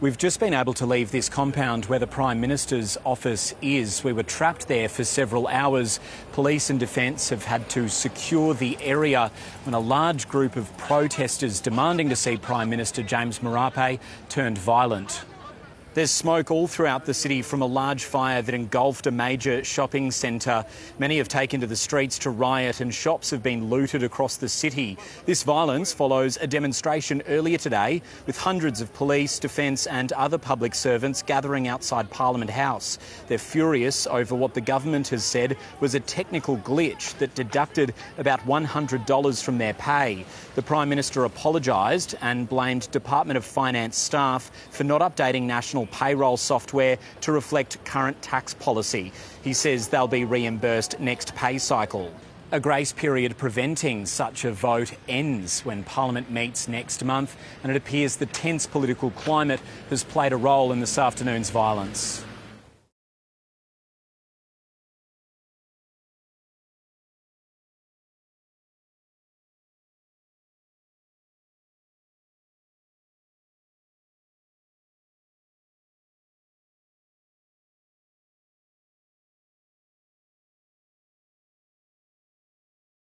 We've just been able to leave this compound where the Prime Minister's office is. We were trapped there for several hours. Police and Defence have had to secure the area when a large group of protesters demanding to see Prime Minister James Marape turned violent. There's smoke all throughout the city from a large fire that engulfed a major shopping centre. Many have taken to the streets to riot and shops have been looted across the city. This violence follows a demonstration earlier today with hundreds of police, defence and other public servants gathering outside Parliament House. They're furious over what the government has said was a technical glitch that deducted about $100 from their pay. The Prime Minister apologised and blamed Department of Finance staff for not updating national payroll software to reflect current tax policy. He says they'll be reimbursed next pay cycle. A grace period preventing such a vote ends when Parliament meets next month, and it appears the tense political climate has played a role in this afternoon's violence.